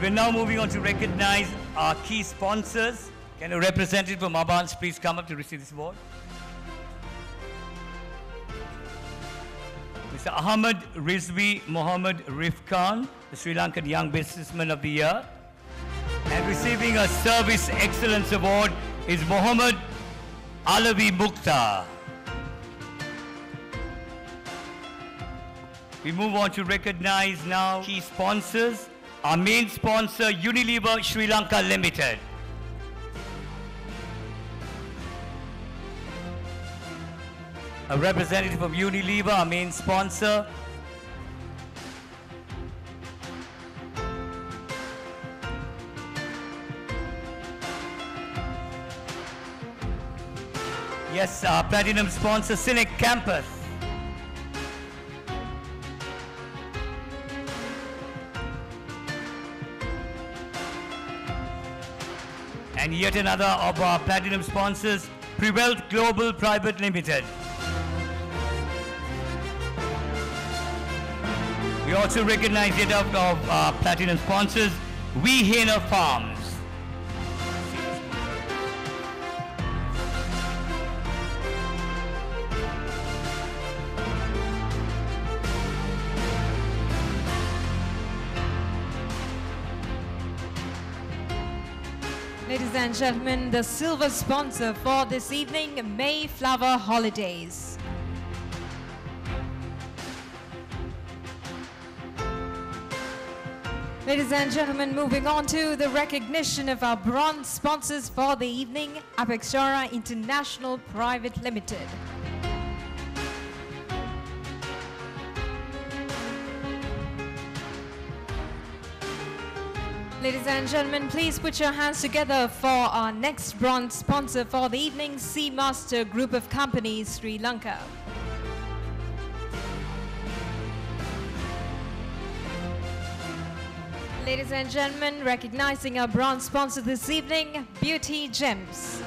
Well, we're now moving on to recognize our key sponsors. Can a representative from Abans please come up to receive this award? Mr. Ahmed Rizvi Mohammed Rifkan, the Sri Lankan Young Businessman of the Year. And receiving a Service Excellence Award is Mohammed Alavi Mukhtar. We move on to recognize now key sponsors. Our main sponsor, Unilever Sri Lanka Limited. A representative from Unilever, our main sponsor. Yes, our platinum sponsor, CINEC Campus. And yet another of our platinum sponsors, Prevelt Global Private Limited. We also recognize yet of, of our platinum sponsors, We Hena Ladies and gentlemen, the silver sponsor for this evening, Mayflower Holidays. Ladies and gentlemen, moving on to the recognition of our bronze sponsors for the evening, Apexora International Private Limited. Ladies and gentlemen, please put your hands together for our next bronze sponsor for the evening, Seamaster Group of Companies, Sri Lanka. Ladies and gentlemen, recognizing our bronze sponsor this evening, Beauty Gems.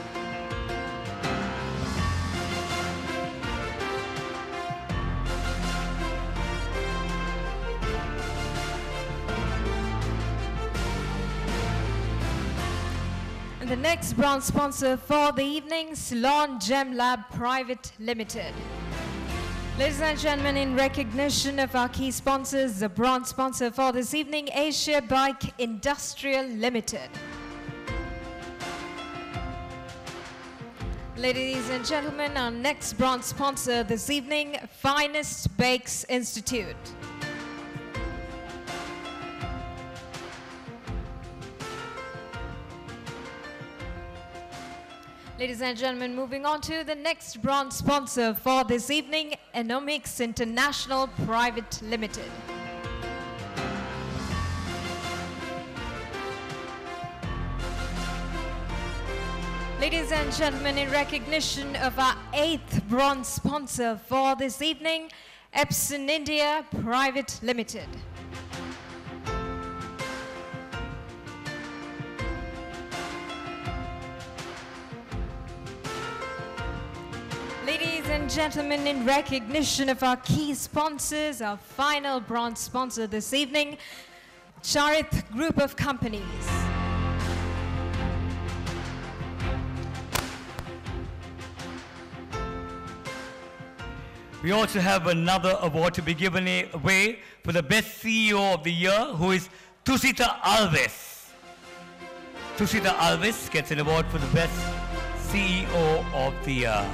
The next bronze sponsor for the evening, Ceylon Gem Lab Private Limited. Ladies and gentlemen, in recognition of our key sponsors, the bronze sponsor for this evening, Asia Bike Industrial Limited. Ladies and gentlemen, our next bronze sponsor this evening, Finest Bakes Institute. Ladies and gentlemen, moving on to the next bronze sponsor for this evening, Enomics International Private Limited. Ladies and gentlemen, in recognition of our eighth bronze sponsor for this evening, Epson India Private Limited. Ladies and gentlemen, in recognition of our key sponsors, our final bronze sponsor this evening, Charith Group of Companies. We also have another award to be given away for the best CEO of the year, who is Tusita Alves. Tusita Alves gets an award for the best CEO of the year.